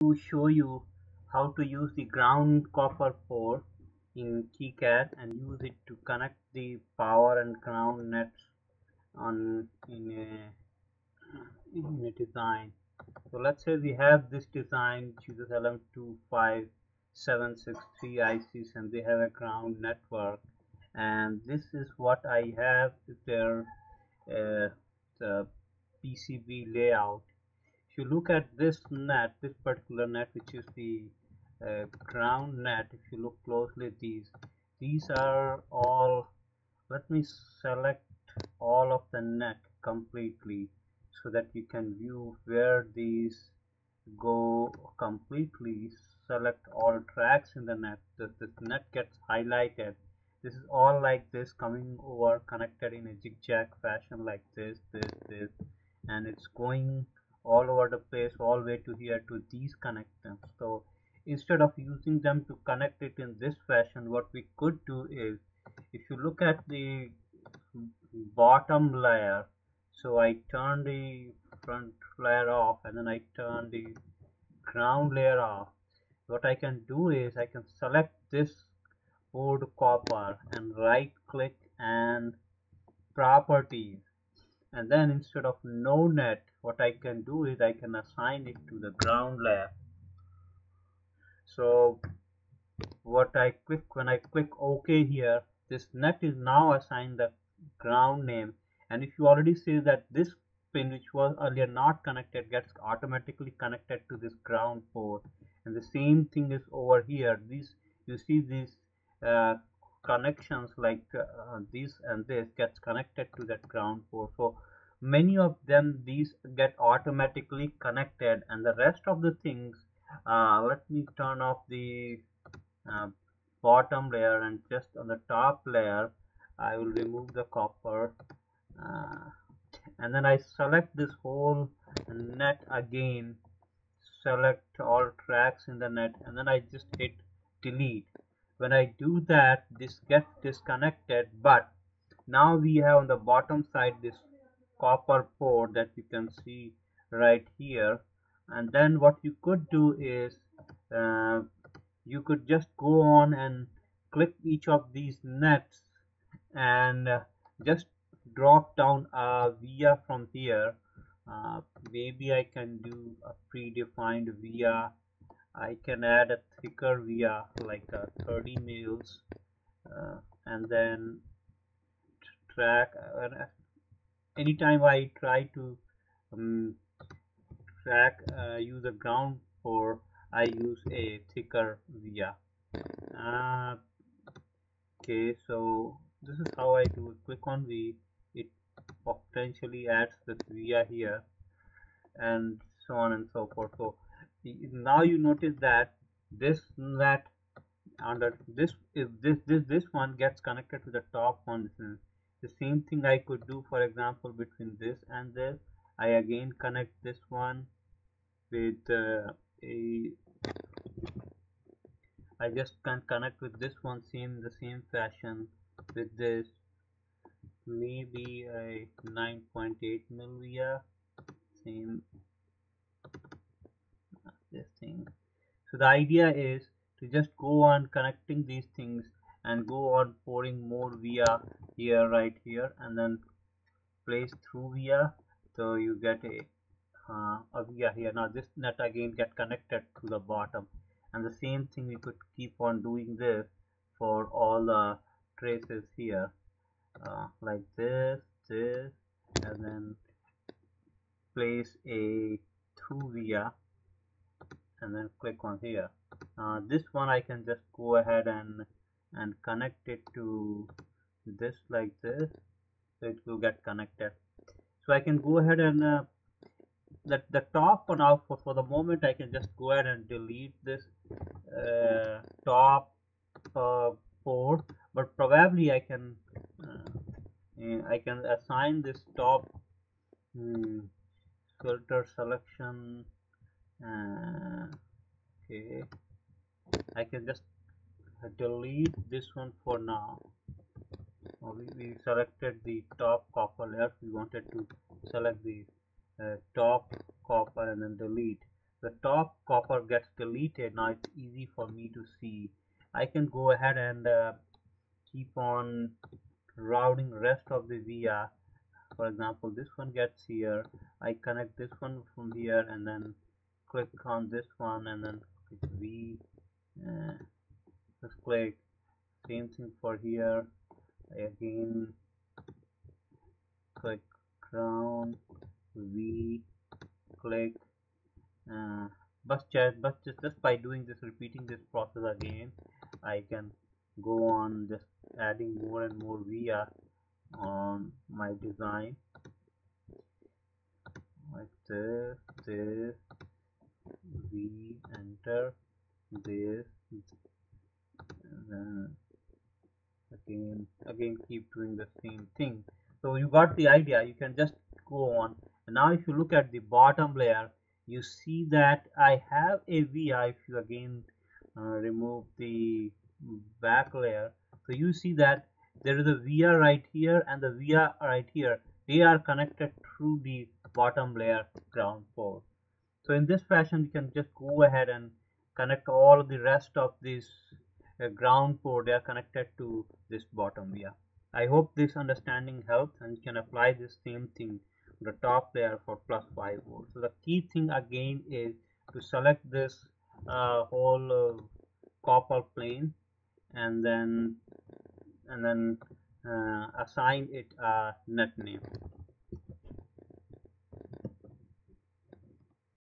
to show you how to use the ground copper pour in KiCad and use it to connect the power and ground nets on in a, in a design. So let's say we have this design which uses LM25763 ICs and they have a ground network and this is what I have their uh, the PCB layout if you look at this net this particular net which is the uh, ground net if you look closely these these are all let me select all of the net completely so that you can view where these go completely. Select all tracks in the net. This, this net gets highlighted. This is all like this coming over connected in a zigzag fashion like this this this and it's going all over the place all way to here to these connectors so instead of using them to connect it in this fashion what we could do is if you look at the bottom layer so I turn the front layer off and then I turn the ground layer off what I can do is I can select this board copper and right click and properties and then instead of no net what I can do is I can assign it to the ground layer. So what I click when I click OK here this net is now assigned the ground name. And if you already see that this pin which was earlier not connected gets automatically connected to this ground pour. And the same thing is over here. This you see these uh, connections like uh, this and this gets connected to that ground pour so many of them these get automatically connected and the rest of the things uh, let me turn off the uh, bottom layer and just on the top layer I will remove the copper uh, and then I select this whole net again select all tracks in the net and then I just hit delete when I do that this gets disconnected but now we have on the bottom side this copper pour that you can see right here. And then what you could do is uh, you could just go on and click each of these nets and uh, just drop down a via from here. Uh, maybe I can do a predefined via I can add a thicker via like a 30 mils uh, and then track uh, anytime I try to um, track uh, use a ground for I use a thicker via. Uh, okay so this is how I do it click on V it potentially adds this via here and so on and so forth. So now you notice that this that under this is this this this one gets connected to the top one. The same thing I could do for example between this and this. I again connect this one with uh, a I just can connect with this one same the same fashion with this. Maybe a 9.8 millimeter same this thing. So the idea is to just go on connecting these things and go on pouring more via here right here and then place through via. So you get a uh, a via here. Now this net again get connected to the bottom. And the same thing we could keep on doing this for all the traces here. Uh, like this this and then place a through via and then click on here. Uh, this one I can just go ahead and and connect it to this like this. So it will get connected. So I can go ahead and uh, the, the top now for, for the moment I can just go ahead and delete this uh, top uh, pour but probably I can uh, I can assign this top hmm, filter selection uh, okay. I can just delete this one for now we, we selected the top copper layer. We wanted to select the uh, top copper and then delete. The top copper gets deleted. Now it's easy for me to see. I can go ahead and uh, keep on routing rest of the via. For example this one gets here. I connect this one from here and then click on this one and then click V. Uh, just click same thing for here. Again click ground V click. Uh, but just but just, just by doing this repeating this process again I can go on just adding more and more via on my design. Like this this we enter this then again again keep doing the same thing. So you got the idea. You can just go on. And now if you look at the bottom layer you see that I have a VI if you again uh, remove the back layer. So you see that there is a via right here and the via right here. They are connected through the bottom layer ground pour so in this fashion you can just go ahead and connect all the rest of this uh, ground pour they are connected to this bottom via i hope this understanding helps and you can apply this same thing to the top layer for plus 5 volt. So the key thing again is to select this uh, whole uh, copper plane and then and then uh, assign it a net name